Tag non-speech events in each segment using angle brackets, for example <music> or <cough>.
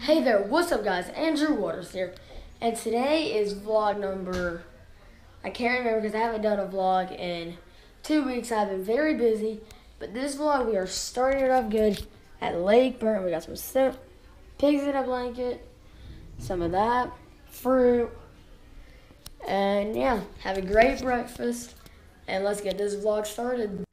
Hey there, what's up guys? Andrew Waters here. And today is vlog number, I can't remember because I haven't done a vlog in two weeks. I've been very busy. But this vlog, we are starting it off good at Lake Burton. We got some sim- pigs in a blanket, some of that, fruit, and yeah, have a great breakfast. And let's get this vlog started.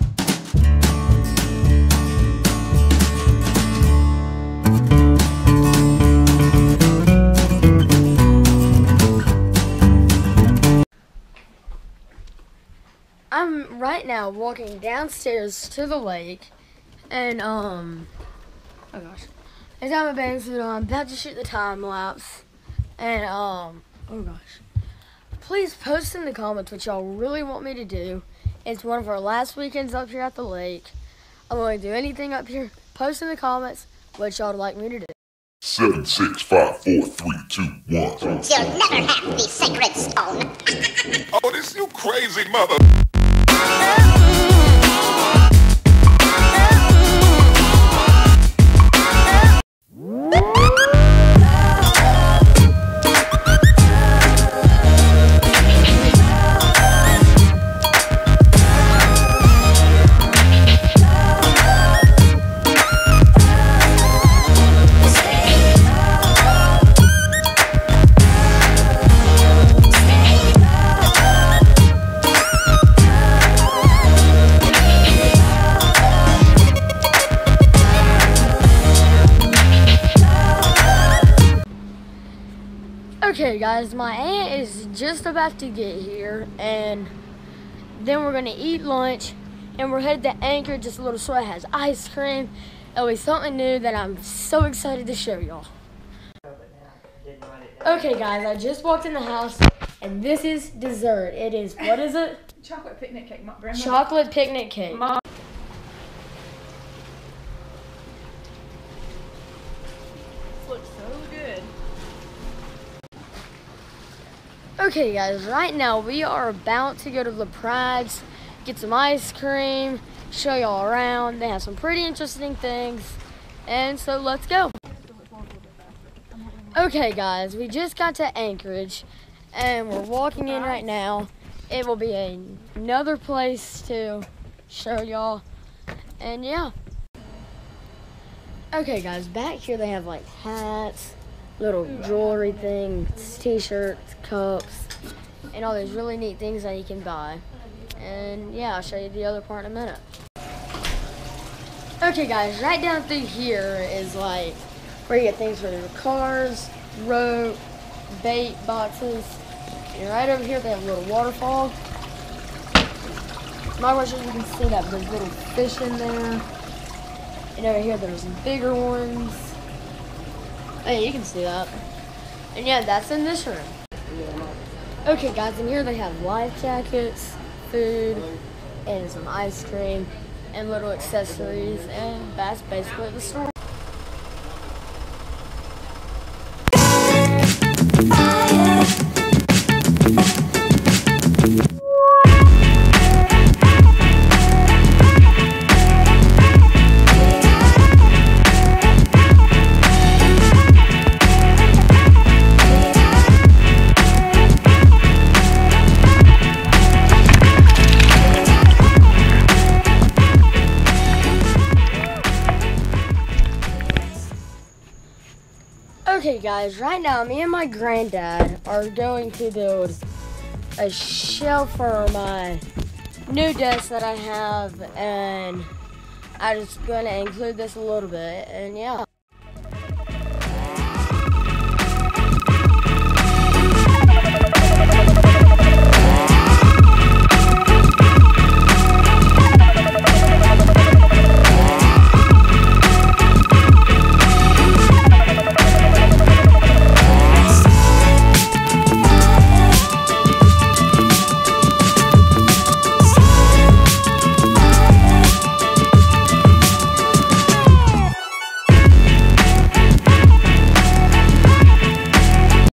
I'm right now walking downstairs to the lake, and um, oh gosh, I got my bathing suit on. I'm about to shoot the time lapse, and um, oh gosh, please post in the comments what y'all really want me to do. It's one of our last weekends up here at the lake. I'm going to do anything up here. Post in the comments what y'all would like me to do. Seven, six, five, four, three, two, one. You'll never have the sacred stone. <laughs> Oh, this you crazy mother. Yeah. Okay, guys, my aunt is just about to get here, and then we're gonna eat lunch, and we're headed to Anchor, just a little store has ice cream. It'll be something new that I'm so excited to show y'all. Okay, guys, I just walked in the house, and this is dessert. It is what is it? chocolate picnic cake, my grandma. Chocolate picnic cake. Mom. looks so good. Okay, guys, right now we are about to go to the Prags, get some ice cream, show y'all around. They have some pretty interesting things, and so let's go. Okay, guys, we just got to Anchorage, and we're walking in right now. It will be another place to show y'all, and yeah. Okay, guys, back here they have like hats, little jewelry things, t-shirts, cups, and all these really neat things that you can buy. And yeah, I'll show you the other part in a minute. Okay guys, right down through here is like where you get things for your cars, rope, bait boxes. And right over here they have a little waterfall. Quite sure you can see that, but there's little fish in there. And over here there's bigger ones. Oh, hey, you can see that. And yeah, that's in this room. Okay, guys, in here they have life jackets, food, and some ice cream, and little accessories, and that's basically the store. Okay, guys, right now, me and my granddad are going to build a shelf for my new desk that I have, and I'm just going to include this a little bit, and yeah.